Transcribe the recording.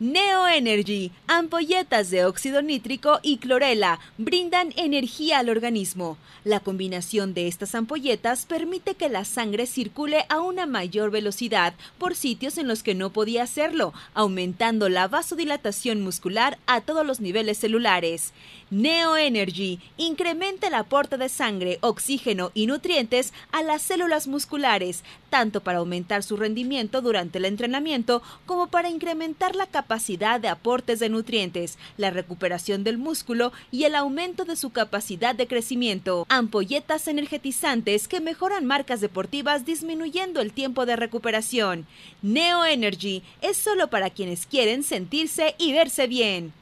Neo Energy, ampolletas de óxido nítrico y clorela brindan energía al organismo. La combinación de estas ampolletas permite que la sangre circule a una mayor velocidad por sitios en los que no podía hacerlo, aumentando la vasodilatación muscular a todos los niveles celulares. Neo Energy incrementa el aporte de sangre, oxígeno y nutrientes a las células musculares, tanto para aumentar su rendimiento durante el entrenamiento como para incrementar la capacidad capacidad de aportes de nutrientes, la recuperación del músculo y el aumento de su capacidad de crecimiento. Ampolletas energetizantes que mejoran marcas deportivas disminuyendo el tiempo de recuperación. Neo Energy es solo para quienes quieren sentirse y verse bien.